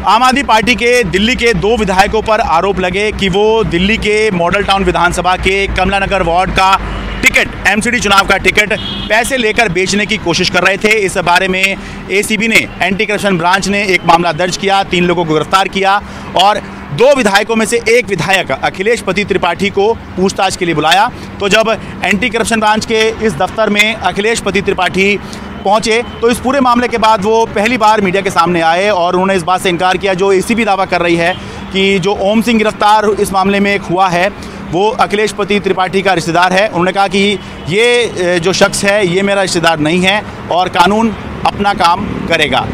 आम आदमी पार्टी के दिल्ली के दो विधायकों पर आरोप लगे कि वो दिल्ली के मॉडल टाउन विधानसभा के कमला नगर वार्ड का टिकट एमसीडी चुनाव का टिकट, पैसे लेकर बेचने की कोशिश कर रहे थे। इस बारे में एसीबी ने एंटी करप्शन ब्रांच ने एक मामला दर्ज किया, तीन लोगों को गिरफ़्तार किया और दो विधायकों में से एक विधायक, अखिलेश पति त्रिपाठी को पूछताछ के लिए बुलाया। तो जब एंटी करप्शन ब्रांच के इस दफ्तर में अखिलेश पति त्रिपाठी पहुँचे तो इस पूरे मामले के बाद वो पहली बार मीडिया के सामने आए और उन्होंने इस बात से इनकार किया, जो एसीबी दावा कर रही है कि जो ओम सिंह गिरफ़्तार इस मामले में हुआ है, वो अखिलेश पति त्रिपाठी का रिश्तेदार है। उन्होंने कहा कि ये, जो शख्स है, ये मेरा रिश्तेदार नहीं है और कानून अपना काम करेगा।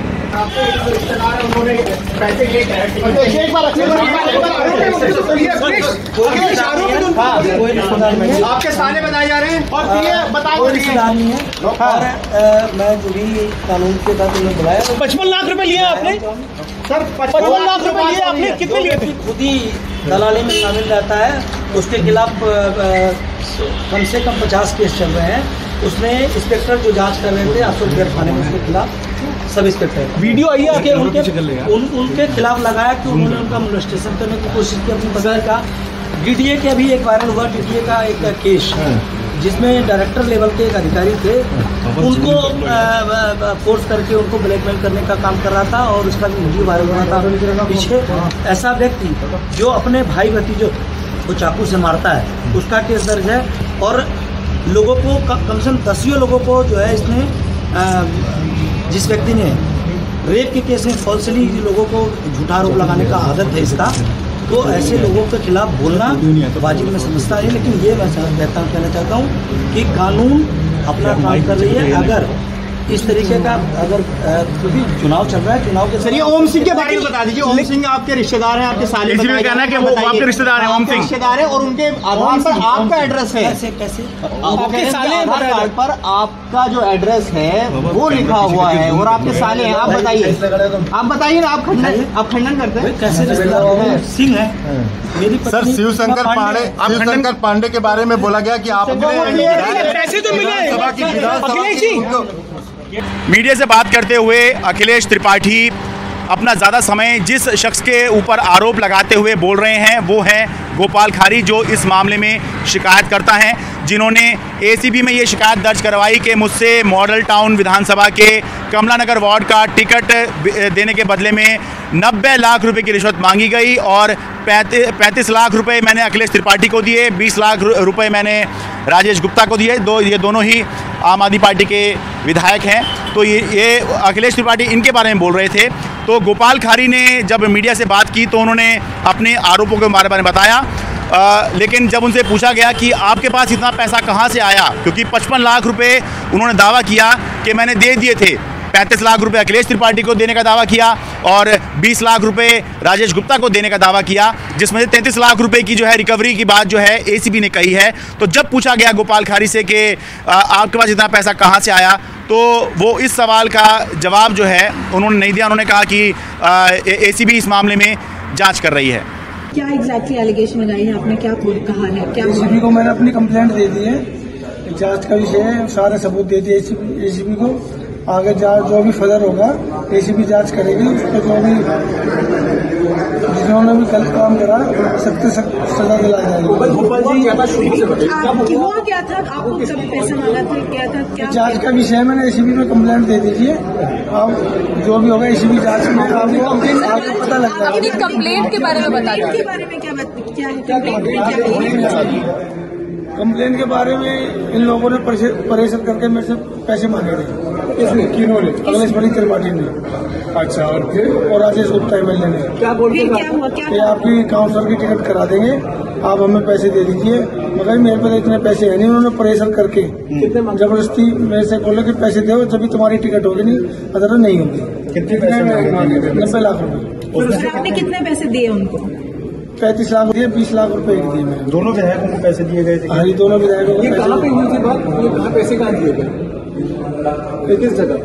आपके साले बताए जा रहे हैं। है। मैं जो भी कानून के तहत उन्हें बुलाया पचपन लाख रुपए लिए आपने? सर पचपन लाख रुपए लिए आपने? कितने लिए थे? खुद ही दलाली में शामिल रहता है। उसके खिलाफ कम से कम पचास केस चल रहे हैं। उसमें इंस्पेक्टर जो जाँच कर रहे थे अशोक गेर थाने में उसके खिलाफ। सब इंस्पेक्टर वीडियो आई है उनके उनके उन, उनके खिलाफ लगाया कि उन्होंने उनका मोलेस्टेशन करने की कोशिश की अपनी पत्नी का। डीडीए के अभी एक वायरल हुआ डीडीए का एक केस जिसमें डायरेक्टर लेवल के एक अधिकारी थे। उनको फोर्स करके उनको ब्लैकमेल करने का काम कर रहा था और उसका भी वीडियो वायरल हो रहा था पीछे ऐसा व्यक्ति जो अपने भाई भतीजों को चाकू से मारता है उसका केस दर्ज है। और लोगों को कम से कम दसियों लोगों को जो है इसने जिस व्यक्ति ने रेप के केस में फॉल्सली लोगों को झूठा आरोप लगाने का आदत है इसका तो ऐसे लोगों के खिलाफ बोलना वाजिब में समझता है, लेकिन ये मैं कहना चाहता हूँ कि कानून अपना काम कर रही है। अगर इस तरीके का अगर क्योंकि चुनाव चल रहा है चुनाव के सर ये ओम सिंह के बारे में बता दीजिए। ओम सिंह आपके रिश्तेदार हैं आपके साले इसी में कहना है कि वो आपके रिश्तेदार हैं, ओम आपके सिंह। रिश्तेदार हैं और उनके आधार पर आपका एड्रेस है। कैसे? कैसे आपके साले आधार कार्ड पर आपका जो एड्रेस है वो लिखा हुआ है और आपके साले हैं आप बताइए। आप बताइए ना आप खंडन आप खंडन करते हैं। कैसे रिश्तेदार हो? सिंह है। मेरी सर पत्नी शिवशंकर पांडे आप खंडन- शिवशंकर पांडे के बारे में बोला गया कि आपने पैसे तो मिले। विधानसभा की विधानसभा मीडिया से बात करते हुए अखिलेश त्रिपाठी अपना ज़्यादा समय जिस शख्स के ऊपर आरोप लगाते हुए बोल रहे हैं, वो हैं गोपाल खारी, जो इस मामले में शिकायत करता है। जिन्होंने एसीबी में ये शिकायत दर्ज करवाई कि मुझसे मॉडल टाउन विधानसभा के कमला नगर वार्ड का टिकट देने के बदले में 90 लाख रुपए की रिश्वत मांगी गई और पैंतीस लाख रुपए मैंने अखिलेश त्रिपाठी को दिए 20 लाख रुपए मैंने राजेश गुप्ता को दिए। दो, ये दोनों ही आम आदमी पार्टी के विधायक हैं। तो ये ये अखिलेश त्रिपाठी इनके बारे में बोल रहे थे। तो गोपाल खारी ने जब मीडिया से बात की तो उन्होंने अपने आरोपों के बारे में बताया। अ, लेकिन जब उनसे पूछा गया कि आपके पास इतना पैसा कहाँ से आया क्योंकि 55 लाख रुपए उन्होंने दावा किया कि मैंने दे दिए थे। 35 लाख रुपए अखिलेश त्रिपाठी को देने का दावा किया और 20 लाख रुपए राजेश गुप्ता को देने का दावा किया जिसमें से 33 लाख रुपए की जो है रिकवरी की बात जो है एसीबी ने कही है। तो जब पूछा गया गोपाल खारी से कि आपके पास इतना पैसा कहाँ से आया तो वो इस सवाल का जवाब जो है उन्होंने नहीं दिया। उन्होंने कहा कि एसीबी इस मामले में जाँच कर रही है। क्या एग्जैक्टली एलिगेशन लगाई है? आपने क्या कहा है? क्या एसीपी को मैंने अपनी कंप्लेंट दे दी है। जाँच का विषय है सारे सबूत दे दिए एसीबी को। आगे जाँच जो भी फर्दर होगा एसीबी जाँच करेगी उस पर जो भी जिन्होंने भी गलत काम करा सख्त से सख्त सजा दिलाई जाएगी। हुआ क्या था? आपको कब पैसे मांगा था क्या था? क्या जाँच का विषय है मैंने एसीबी में कंप्लेंट दे दीजिए आप जो भी होगा एसीबी जाँच में आपको पता लग जाएगा। कंप्लेंट के बारे में बता के बारे में क्या क्या है? कंप्लेन के बारे में इन लोगों ने परेशान करके मेरे से पैसे मांगे थे। किन्होंने अखिलेश बड़ी त्रिपाठी ने। अच्छा और फिर? और राजेश गुप्ता एमएलए ने। फिर क्या हुआ? क्या कि आपकी काउंसलर की टिकट करा देंगे आप हमें पैसे दे दीजिए। मगर मेरे पास इतने पैसे हैं नहीं उन्होंने परेशान करके ज़बरदस्ती मेरे से बोले कि पैसे दो तभी तुम्हारी टिकट होगी नहीं अदर नहीं होगी। कितने नब्बे लाख फिर कितने पैसे दिए उनको? पैंतीस लाख दिए बीस लाख रुपए एक दिए मैंने दोनों विधायकों को पैसे दिए गए थे? हाँ दोनों विधायकों को पैसे पैसे कहाँ दिए गए? किस जगह?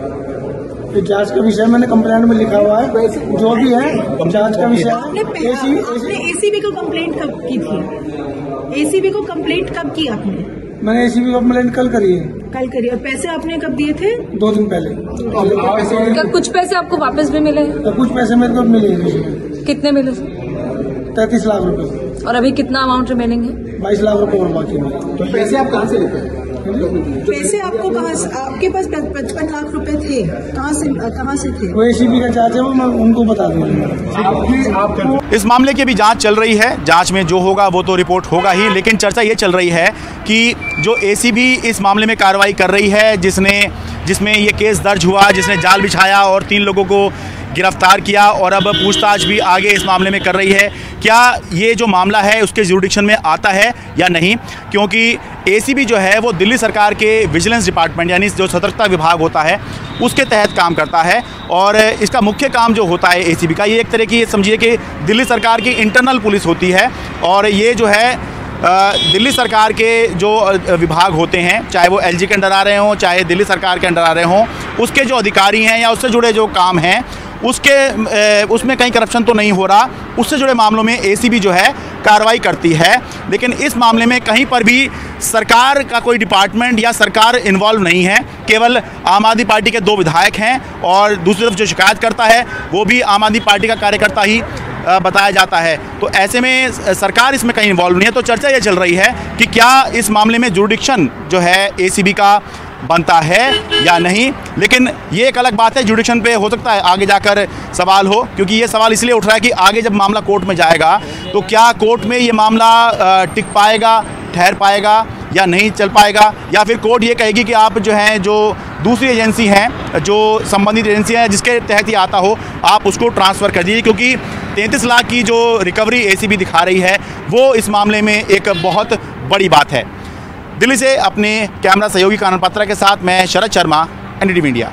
ये जाँच का विषय मैंने कंप्लेंट में लिखा हुआ है। जो भी है जाँच का विषय। आपने है एसी आपने एसीबी को कंप्लेंट कब की थी? एसीबी को कंप्लेंट कब की आपने? मैंने एसीबी को कंप्लेंट कल करी है। कल करी और पैसे आपने कब दिए थे? दो दिन पहले। क्या कुछ पैसे आपको वापस भी मिले? तो कुछ पैसे मेरे को मिले कितने मिले तैतीस लाख रुपए। और अभी कितना अमाउंट रिमेनिंग है? बाईस लाख रुपए और बाकी तो पैसे आप कहाँ से लेते हैं? पैसे आपको कहाँ से आपके पास पचपन लाख रुपए थे। कहाँ से कहाँ से थे? वो एसीबी का चार्ज है वो मैं उनको बता दूँगा। इस मामले की अभी जाँच चल रही है। जाँच में जो होगा वो तो रिपोर्ट होगा ही लेकिन चर्चा ये चल रही है कि जो एसीबी इस मामले में कार्रवाई कर रही है जिसने जिसमें ये केस दर्ज हुआ जिसने जाल बिछाया और तीन लोगों को गिरफ़्तार किया और अब पूछताछ भी आगे इस मामले में कर रही है। क्या ये जो मामला है उसके जुडिक्शन में आता है या नहीं? क्योंकि एसीबी जो है, वो दिल्ली सरकार के विजिलेंस डिपार्टमेंट यानी जो सतर्कता विभाग होता है, उसके तहत काम करता है। और इसका मुख्य काम जो होता है एसीबी का, ये एक तरह की, ये समझिए कि दिल्ली सरकार की इंटरनल पुलिस होती है। और ये जो है दिल्ली सरकार के जो विभाग होते हैं, चाहे वो एलजी के अंडर आ रहे हों, चाहे दिल्ली सरकार के अंडर आ रहे हों, उसके जो अधिकारी हैं या उससे जुड़े जो काम हैं उसके अ, उसमें कहीं करप्शन तो नहीं हो रहा। उससे जुड़े मामलों में एसीबी जो है कार्रवाई करती है। लेकिन इस मामले में कहीं पर भी सरकार का कोई डिपार्टमेंट या सरकार इन्वॉल्व नहीं है। केवल आम आदमी पार्टी के दो विधायक हैं और दूसरी तरफ़ जो शिकायत करता है वो भी आम आदमी पार्टी का कार्यकर्ता ही बताया जाता है। तो ऐसे में सरकार इसमें कहीं इन्वॉल्व नहीं है। तो चर्चा ये चल रही है कि क्या इस मामले में जुडिक्शन जो है एसीबी का बनता है या नहीं। लेकिन ये एक अलग बात है जुडिशन पे हो सकता है आगे जाकर सवाल हो, क्योंकि ये सवाल इसलिए उठ रहा है कि आगे जब मामला कोर्ट में जाएगा तो क्या कोर्ट में ये मामला टिक पाएगा, ठहर पाएगा या नहीं चल पाएगा? या फिर कोर्ट ये कहेगी कि आप जो हैं, जो दूसरी एजेंसी हैं, जो संबंधित एजेंसी हैं, जिसके तहत ये आता हो, आप उसको ट्रांसफ़र कर दीजिए, क्योंकि तैंतीस लाख की जो रिकवरी एसीबी दिखा रही है, वो इस मामले में एक बहुत बड़ी बात है। दिल्ली से अपने कैमरा सहयोगी कानन पात्रा के साथ मैं शरद शर्मा एनडीटीवी इंडिया